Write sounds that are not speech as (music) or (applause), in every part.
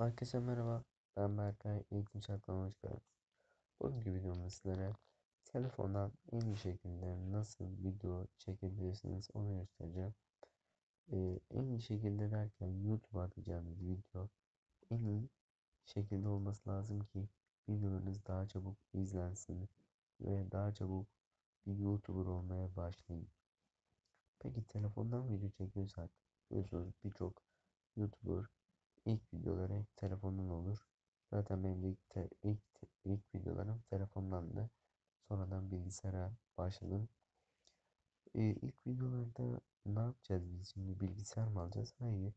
Herkese merhaba. Ben Berkay. Eğitim Çatlama hoş geldiniz. Bugünkü videomda sizlere telefondan en iyi şekilde nasıl video çekebilirsiniz onu göstereceğim. Ee, en iyi şekilde derken YouTube'a atacağınız video en iyi şekilde olması lazım ki videolarınız daha çabuk izlensin ve daha çabuk bir YouTuber olmaya başlayın. Peki telefondan video çekiyorsak biliyorsunuz birçok YouTuber ilk videoları telefondan olur. Zaten benim de ilk, te, ilk, ilk videolarım telefondandı. Sonradan bilgisayara başladım. Ee, ilk videolarda ne yapacağız biz şimdi bilgisayar mı alacağız? Hayır.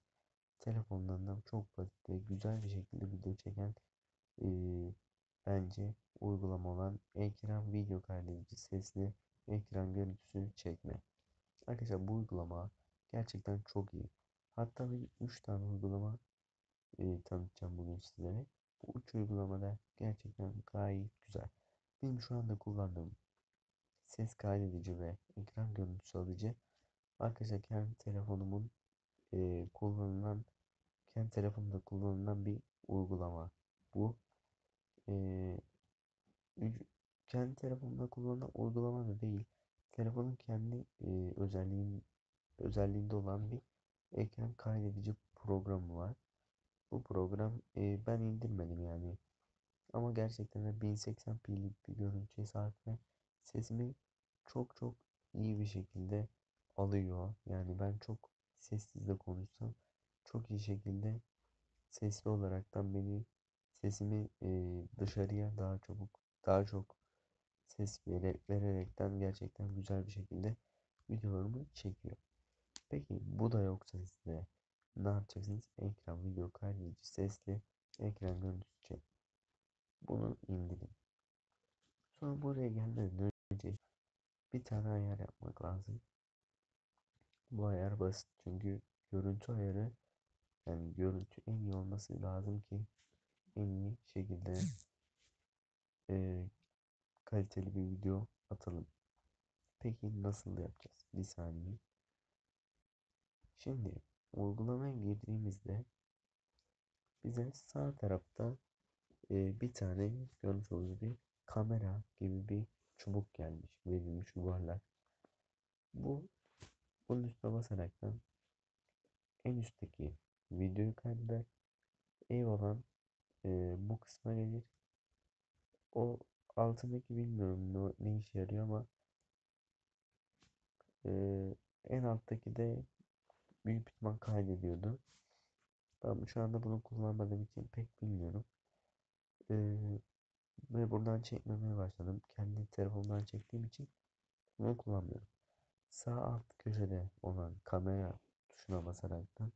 Telefondan da çok basit ve güzel bir şekilde video çeken e, bence uygulama olan ekran video kaydedici sesli ekran görüntüsü çekme. Arkadaşlar bu uygulama gerçekten çok iyi. Hatta bir 3 tane uygulama e, tanıtacağım bugün sizlere. Bu üç uygulamada gerçekten gayet güzel. Benim şu anda kullandığım ses kaydedici ve ekran görüntüsü alıcı arkadaşlar kendi telefonumun e, kullanılan kendi telefonumda kullanılan bir uygulama. Bu e, kendi telefonumda kullanılan uygulama da değil. Telefonun kendi e, özelliğin özelliğinde olan bir ekran kaydedici programı var. Bu program e, ben indirmedim yani. Ama gerçekten de 1080p'lik bir görüntüye sahip ve sesimi çok çok iyi bir şekilde alıyor. Yani ben çok sessiz de konuşsam çok iyi şekilde sesli olaraktan beni sesimi e, dışarıya daha çabuk daha çok ses vere, vererekten gerçekten güzel bir şekilde videolarımı çekiyor. Peki bu da yoksa size ne yapacaksınız? Ekran video kaydedici sesli ekran görüntüsü çek. Bunu indirin. Sonra buraya gelmeden önce bir tane ayar yapmak lazım. Bu ayar basit çünkü görüntü ayarı yani görüntü en iyi olması lazım ki en iyi şekilde (sniffs) e, kaliteli bir video atalım. Peki nasıl yapacağız? Bir saniye. Şimdi uygulamaya girdiğimizde bize sağ tarafta e, bir tane görmüş olduğunuz bir kamera gibi bir çubuk gelmiş verilmiş yuvarlak. Bu bunun üstüne basaraktan en üstteki videoyu kaydeder. Ev olan e, bu kısma gelir. O altındaki bilmiyorum ne, ne işe yarıyor ama e, en alttaki de büyük ihtimal kaydediyordu. Ben şu anda bunu kullanmadığım için pek bilmiyorum. Ee, ve buradan çekmemeye başladım. Kendi telefonumdan çektiğim için bunu kullanmıyorum. Sağ alt köşede olan kamera tuşuna basaraktan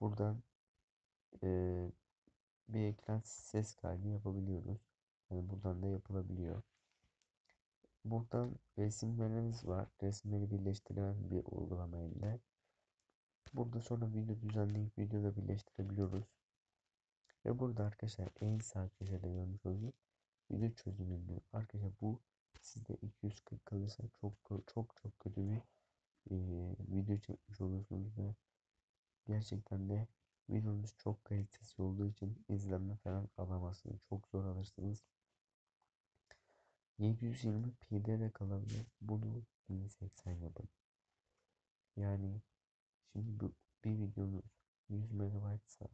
buradan e, bir ekran ses kaydı yapabiliyoruz. Yani buradan da yapılabiliyor. Buradan resimlerimiz var. Resimleri birleştiren bir uygulama ile Burada sonra video düzenleyip videoda birleştirebiliyoruz. Ve burada arkadaşlar en sağ köşede görmüş olduğunuz video çözünürlüğü. Arkadaşlar bu sizde 240 kalırsa çok çok çok kötü bir e, video çekmiş olursunuz ve gerçekten de videonuz çok kalitesiz olduğu için izlenme falan alamazsınız. Çok zor alırsınız. 720p'de de kalabilir. Bunu 1080 yapın. Yani Şimdi bu bir videonuz 100 MB ise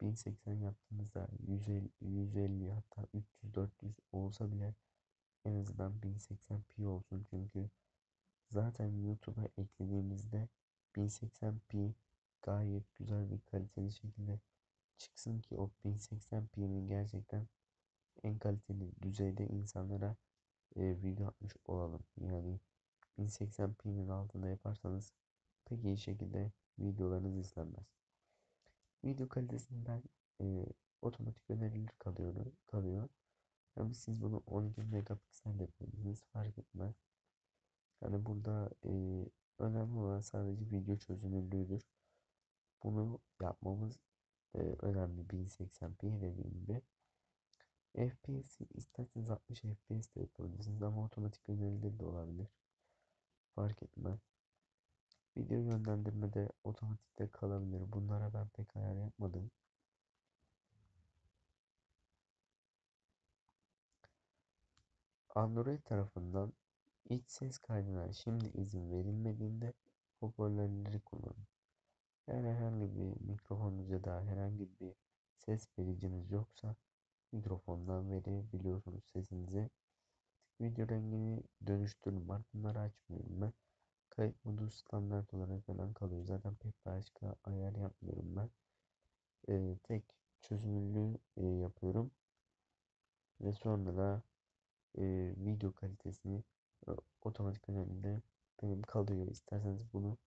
1080 yaptığınızda 150, 150 hatta 300 400 olsa bile en azından 1080p olsun çünkü zaten YouTube'a eklediğimizde 1080p gayet güzel bir kaliteli şekilde çıksın ki o 1080p'nin gerçekten en kaliteli düzeyde insanlara e, video atmış olalım. Yani 1080p'nin altında yaparsanız pek iyi şekilde videolarınız izlenmez. Video kalitesinden e, otomatik önerilir kalıyor. kalıyor. Yani siz bunu 12 megapiksel yapabilirsiniz fark etmez. Yani burada e, önemli olan sadece video çözünürlüğüdür. Bunu yapmamız e, önemli 1080p dediğim gibi. FPS isterseniz 60 FPS de yapabilirsiniz ama otomatik önerilir de olabilir. Fark etmez. Video yönlendirmede otomatikte kalabilir. Bunlara ben pek ayar yapmadım. Android tarafından iç ses kaydına şimdi izin verilmediğinde hoparlörleri kullanın. Eğer herhangi bir mikrofonunuz ya da herhangi bir ses vericiniz yoksa mikrofondan verebiliyorsunuz sesinizi. Video rengini dönüştürün var. Bunları açmıyorum ben. Kayıt modu standart olarak falan kalıyor. Zaten pek başka ayar yapmıyorum ben. Ee, tek çözünürlüğü e, yapıyorum. Ve sonra da e, video kalitesini e, otomatik önünde benim kalıyor. İsterseniz bunu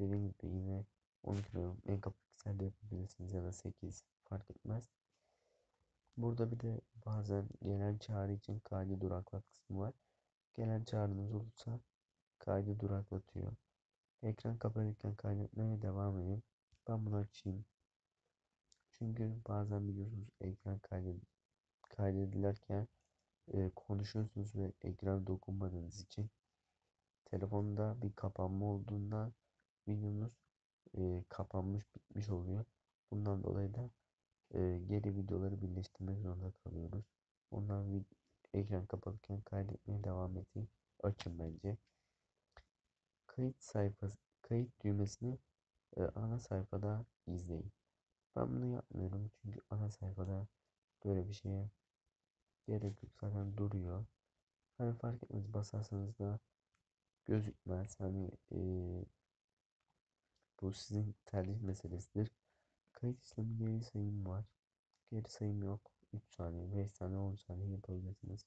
dediğim gibi yine 12 megapikselde yapabilirsiniz ya da 8 fark etmez. Burada bir de bazen gelen çağrı için kaydı duraklat kısmı var. Gelen çağrınız olursa kaydı duraklatıyor. Ekran kapalıyken kaydetmeye devam edin. Ben bunu açayım. Çünkü bazen biliyorsunuz ekran kaydet kaydedilerken e, konuşuyorsunuz ve ekran dokunmadığınız için telefonda bir kapanma olduğunda videonuz e, kapanmış bitmiş oluyor. Bundan dolayı da e, geri videoları birleştirmek zorunda kalıyoruz. Ondan ekran kapalıken kaydetmeye devam edin. Açın bence. Kayıt sayfası, kayıt düğmesini e, ana sayfada izleyin. Ben bunu yapmıyorum çünkü ana sayfada böyle bir şeye gerek yok zaten duruyor. Hani fark etmez basarsanız da gözükmez. Hani e, bu sizin tercih meselesidir. Kayıt işlemi geri sayım var. Geri sayım yok. 3 saniye, 5 saniye, 10 saniye yapabilirsiniz.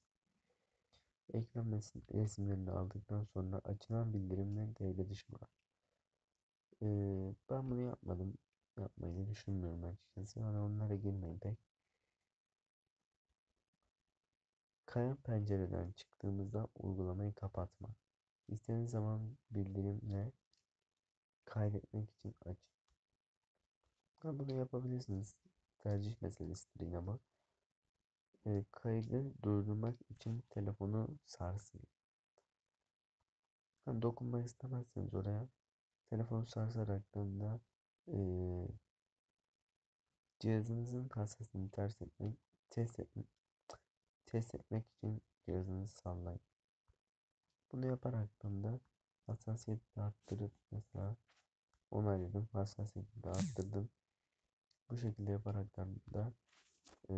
Ekran resimlerini aldıktan sonra açılan bildirimler devre dışı var. Ee, ben bunu yapmadım. Yapmayı düşünmüyorum açıkçası. Yani onlara girmeyin pek. Kayan pencereden çıktığımızda uygulamayı kapatma. İstediğiniz zaman bildirimle kaydetmek için aç. Ha, bunu yapabilirsiniz. Tercih meselesidir yine bu. E, kaydı durdurmak için telefonu sarsın. Yani dokunmak istemezseniz oraya telefonu sarsarak da e, cihazınızın hassasiyetini ters etmek, test etmek, test etmek için cihazınızı sallayın. Bunu yaparak da hassasiyeti arttırıp mesela onayladım. Hassasiyeti arttırdım. Bu şekilde yaparak da e,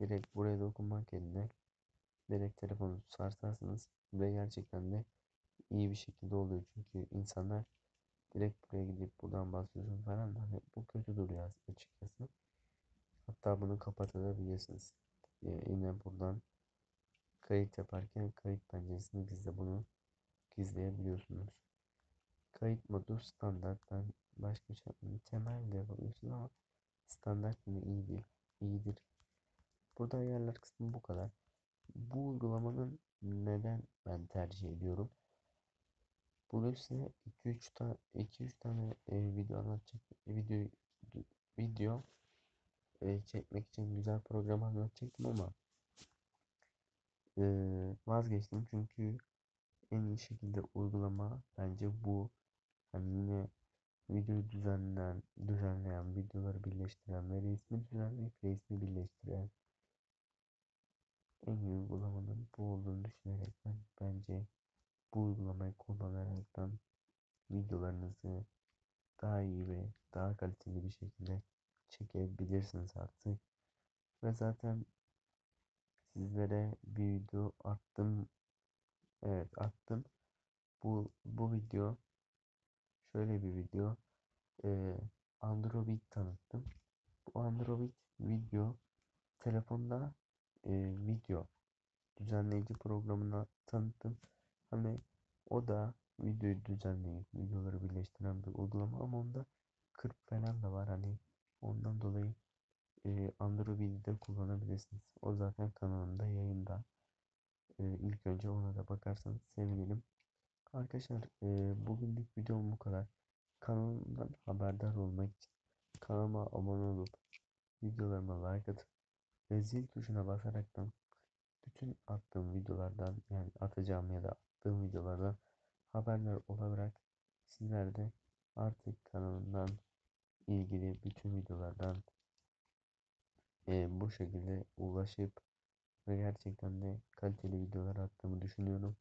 direkt buraya dokunmak yerine direkt telefonu sarsarsınız ve gerçekten de iyi bir şekilde oluyor. Çünkü insanlar direkt buraya gidip buradan basıyorsun falan hani bu kötü duruyor açıkçası. Hatta bunu kapatabilirsiniz. Ee, yine buradan kayıt yaparken kayıt penceresinde gizle bunu gizleyebiliyorsunuz. Kayıt modu standarttan başka bir şey temel de yapabiliyorsunuz ama standart yine iyidir. iyidir. Burada ayarlar kısmı bu kadar. Bu uygulamanın neden ben tercih ediyorum? Bugün size 2-3 tane 2-3 tane e, video anlatacak video video e, çekmek için güzel program anlatacaktım ama e, vazgeçtim çünkü en iyi şekilde uygulama bence bu. Hani yine video düzenleyen, düzenleyen, videoları birleştiren ve resmi düzenleyip resmi birleştiren en iyi uygulamanın bu olduğunu düşünerekten bence bu uygulamayı kullanaraktan videolarınızı daha iyi ve daha kaliteli bir şekilde çekebilirsiniz artık. Ve zaten sizlere bir video attım. Evet attım. Bu bu video şöyle bir video. Ee, Android tanıttım. Bu Android video telefonda e, video düzenleyici programına tanıttım. Hani o da videoyu düzenleyip videoları birleştiren bir uygulama ama onda 40 falan da var hani ondan dolayı e, Android'i de kullanabilirsiniz. O zaten kanalımda yayında. E, ilk önce ona da bakarsanız sevinirim. Arkadaşlar e, bugünlük videom bu kadar. Kanalımdan haberdar olmak için kanalıma abone olup videolarıma like atıp ve zil tuşuna basaraktan bütün attığım videolardan yani atacağım ya da attığım videolardan haberler olarak sizler de artık kanalımdan ilgili bütün videolardan e, bu şekilde ulaşıp Ve gerçekten de kaliteli videolar attığımı düşünüyorum.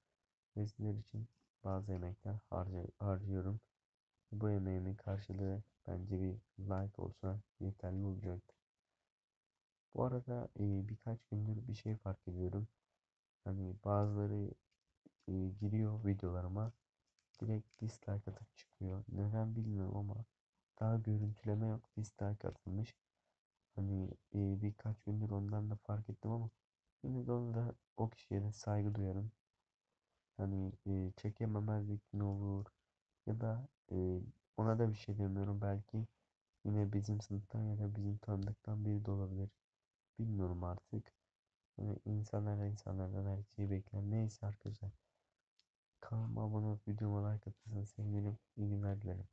Ve sizler için bazı emekler harca harcıyorum. Bu emeğimin karşılığı bence bir like olsa yeterli olacaktır. Bu arada e, birkaç gündür bir şey fark ediyorum. Hani bazıları e, giriyor videolarıma direkt dislike atıp çıkıyor. Neden bilmiyorum ama daha görüntüleme yok dislike atılmış. Hani e, birkaç gündür ondan da fark ettim ama yine de onu da o kişiye de saygı duyarım. Hani e, çekememezlik ne olur ya da e, ona da bir şey demiyorum belki yine bizim sınıftan ya da bizim tanıdıktan biri de olabilir. Bilmiyorum artık. Yani insanlar insanlardan her şeyi bekler. Neyse arkadaşlar. Kanalıma abone olup videoma like atırsanız sevinirim. İyi günler dilerim.